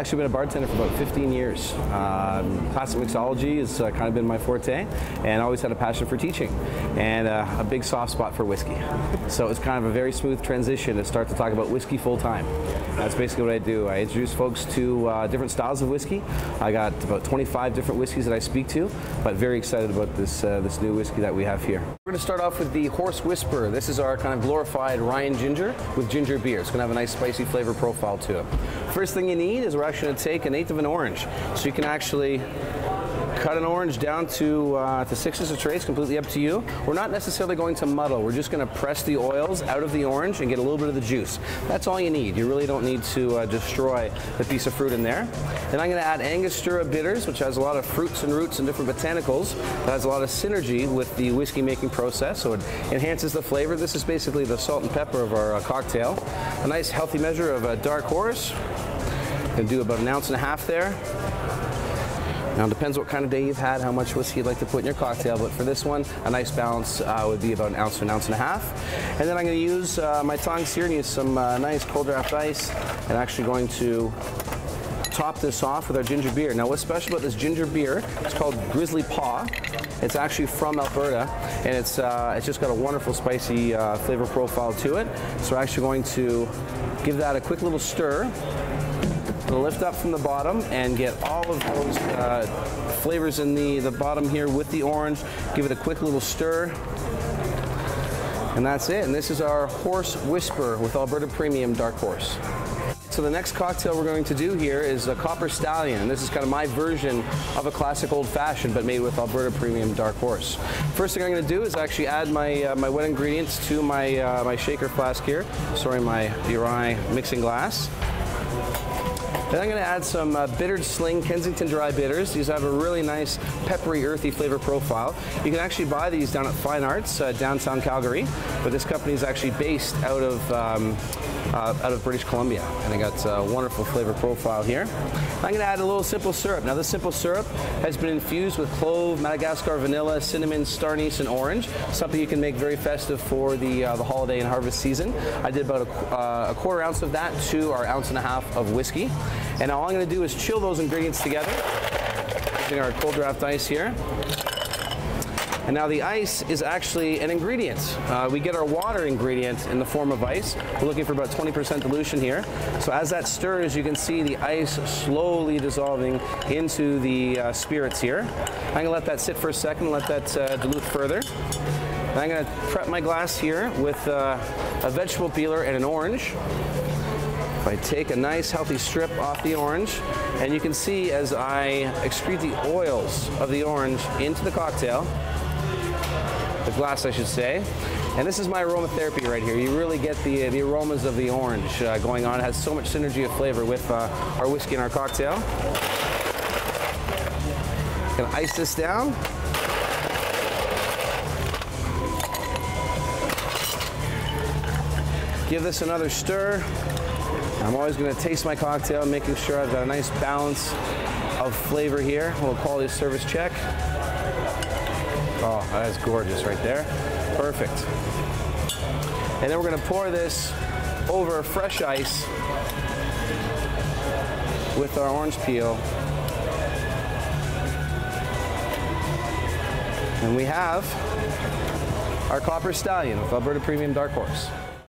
Actually been a bartender for about 15 years. Um, classic mixology has uh, kind of been my forte and always had a passion for teaching and uh, a big soft spot for whiskey. So it's kind of a very smooth transition to start to talk about whiskey full time. That's basically what I do. I introduce folks to uh, different styles of whiskey. I got about 25 different whiskeys that I speak to, but very excited about this, uh, this new whiskey that we have here. We're going to start off with the Horse Whisperer. This is our kind of glorified Rye and Ginger with ginger beer. It's going to have a nice spicy flavor profile to it. First thing you need is we're actually going to take an eighth of an orange. So you can actually cut an orange down to, uh, to sixes or trays, completely up to you. We're not necessarily going to muddle. We're just going to press the oils out of the orange and get a little bit of the juice. That's all you need. You really don't need to uh, destroy the piece of fruit in there. Then I'm going to add Angostura bitters, which has a lot of fruits and roots and different botanicals. That has a lot of synergy with the whiskey making process, so it enhances the flavor. This is basically the salt and pepper of our uh, cocktail. A nice healthy measure of a dark horse. Gonna do about an ounce and a half there. Now, it depends what kind of day you've had, how much whiskey you'd like to put in your cocktail, but for this one, a nice balance uh, would be about an ounce to an ounce and a half. And then I'm going to use uh, my tongs here and use some uh, nice cold draft ice and actually going to top this off with our ginger beer. Now, what's special about this ginger beer, it's called Grizzly Paw. It's actually from Alberta, and it's, uh, it's just got a wonderful spicy uh, flavor profile to it. So we're actually going to give that a quick little stir lift up from the bottom and get all of those uh, flavors in the, the bottom here with the orange. Give it a quick little stir. And that's it. And this is our Horse Whisper with Alberta Premium Dark Horse. So the next cocktail we're going to do here is a Copper Stallion. This is kind of my version of a classic old fashioned, but made with Alberta Premium Dark Horse. First thing I'm going to do is actually add my uh, my wet ingredients to my uh, my shaker flask here. Sorry, my Uri mixing glass. Then I'm going to add some uh, bittered sling Kensington dry bitters. These have a really nice peppery, earthy flavor profile. You can actually buy these down at Vine Arts, uh, downtown Calgary, but this company is actually based out of um, uh, out of British Columbia, and they got a wonderful flavor profile here. I'm going to add a little simple syrup. Now, this simple syrup has been infused with clove, Madagascar vanilla, cinnamon, star anise, and orange. Something you can make very festive for the uh, the holiday and harvest season. I did about a, uh, a quarter ounce of that to our ounce and a half of whiskey. And all I'm to do is chill those ingredients together using our cold draft ice here. And now the ice is actually an ingredient. Uh, we get our water ingredient in the form of ice. We're looking for about 20% dilution here. So as that stirs, you can see the ice slowly dissolving into the uh, spirits here. I'm to let that sit for a second, let that uh, dilute further. I'm going to prep my glass here with uh, a vegetable peeler and an orange. If I take a nice healthy strip off the orange, and you can see as I excrete the oils of the orange into the cocktail, the glass I should say, and this is my aromatherapy right here. You really get the, the aromas of the orange uh, going on. It has so much synergy of flavor with uh, our whiskey and our cocktail. Gonna ice this down. Give this another stir. I'm always going to taste my cocktail, making sure I've got a nice balance of flavor here. A little quality service check. Oh, that's gorgeous right there. Perfect. And then we're going to pour this over fresh ice with our orange peel. And we have our Copper Stallion with Alberta Premium Dark Horse.